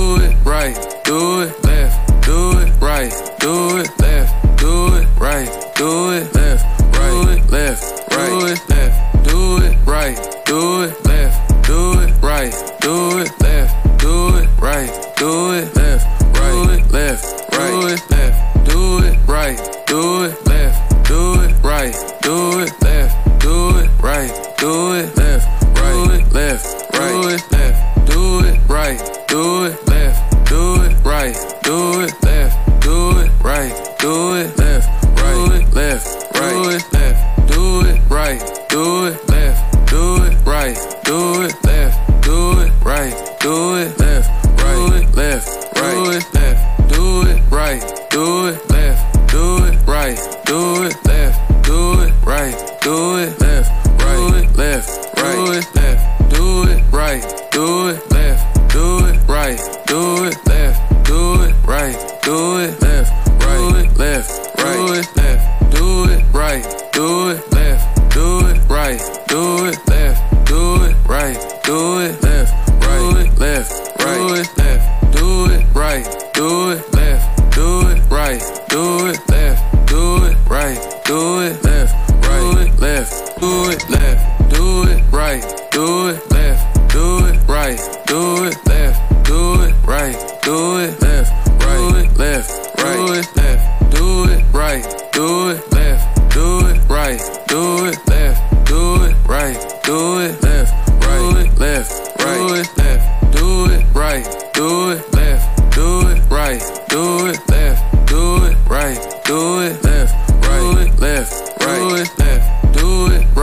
Do it right, do it left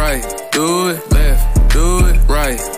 right, do it, left, do it, right.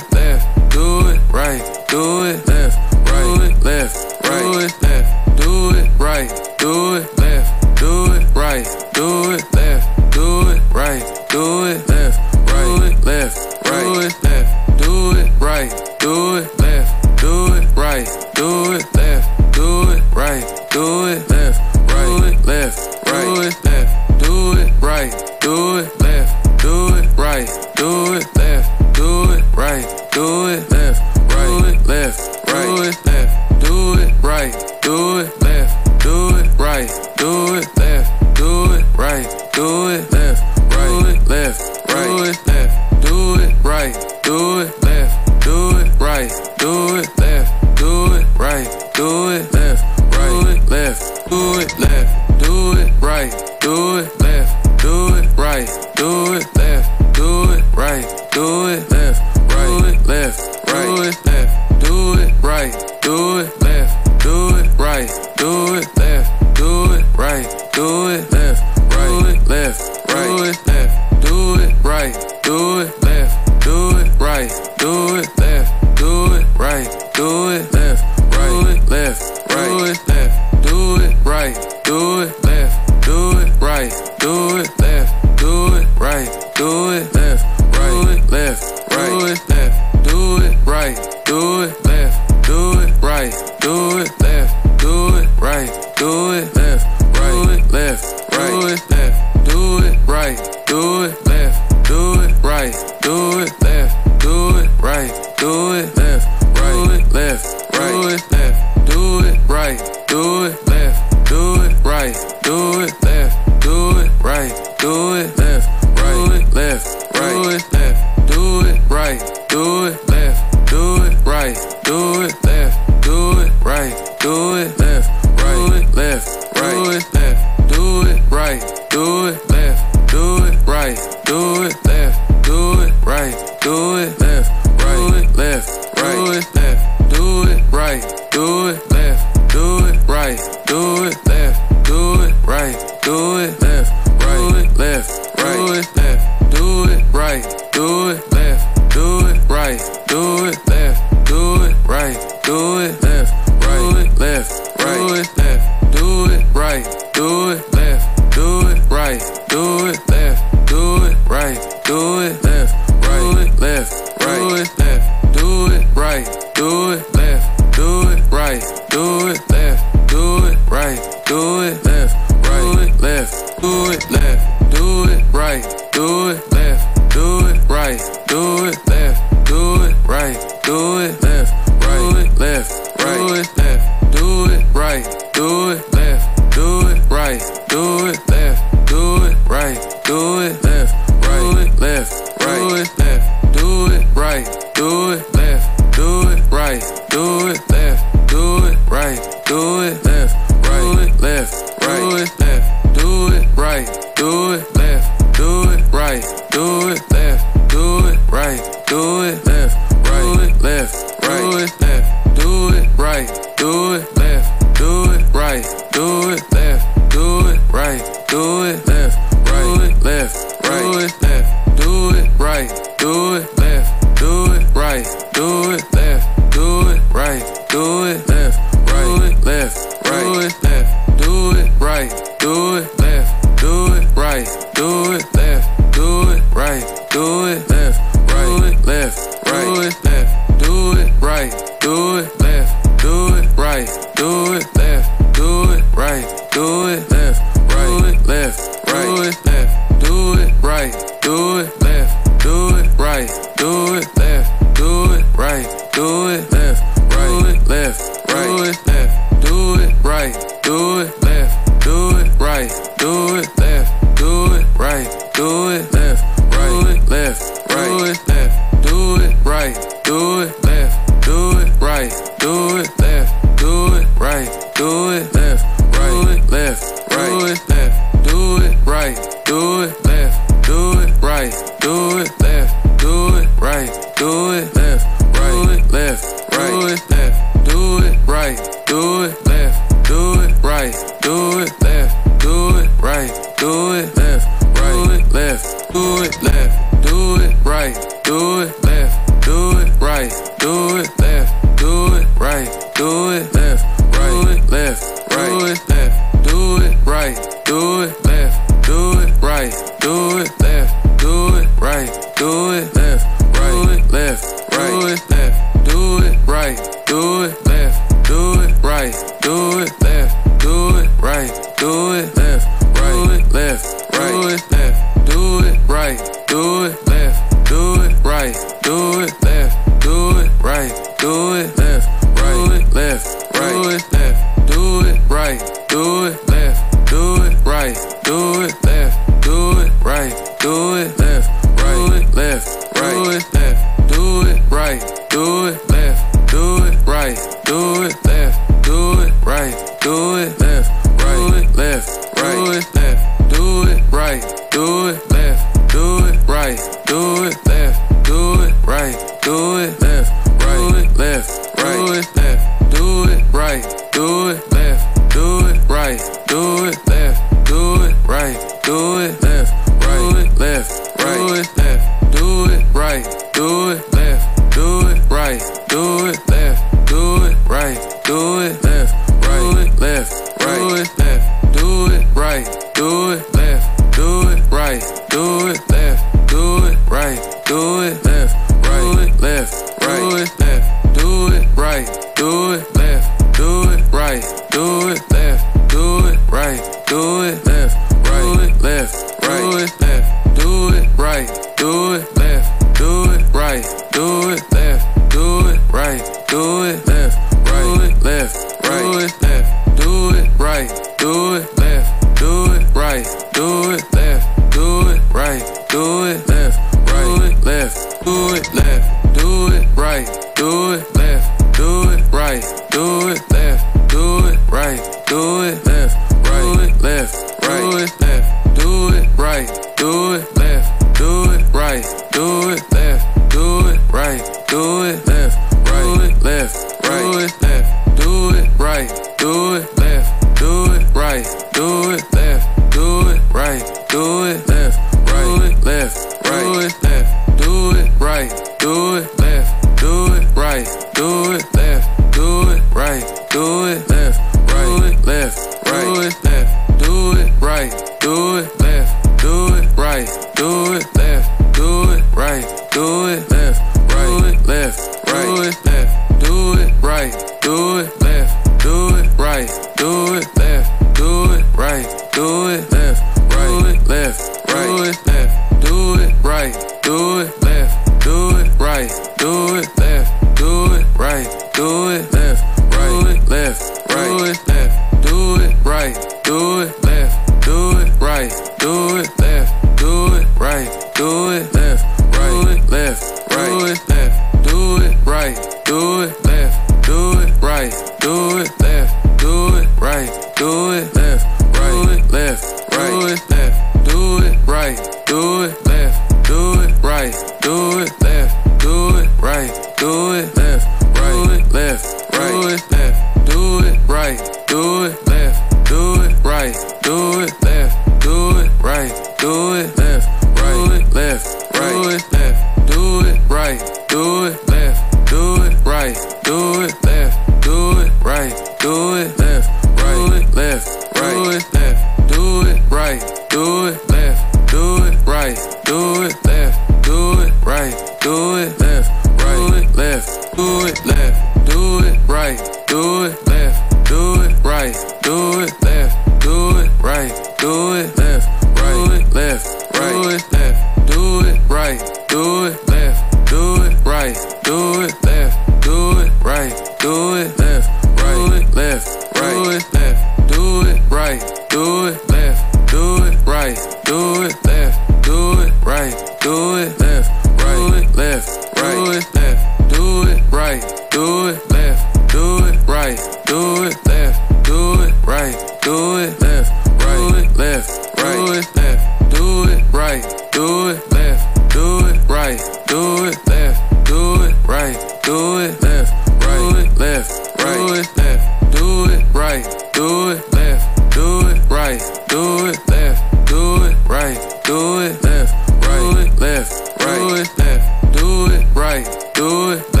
Do it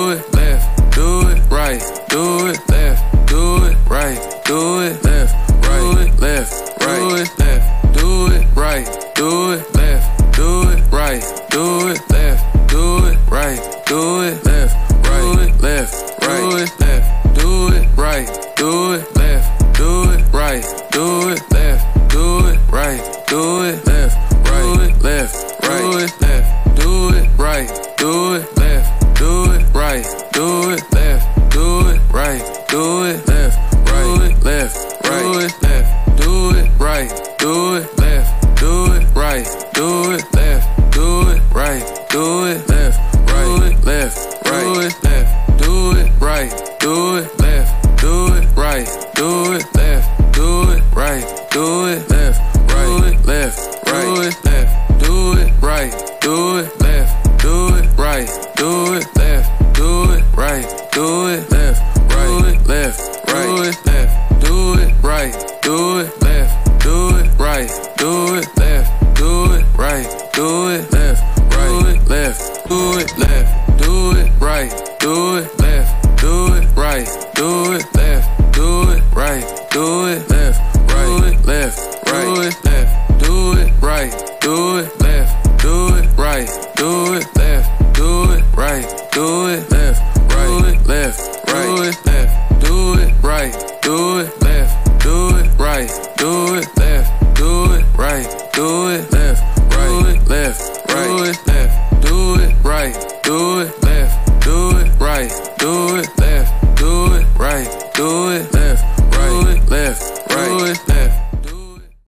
do it left, do it right, do it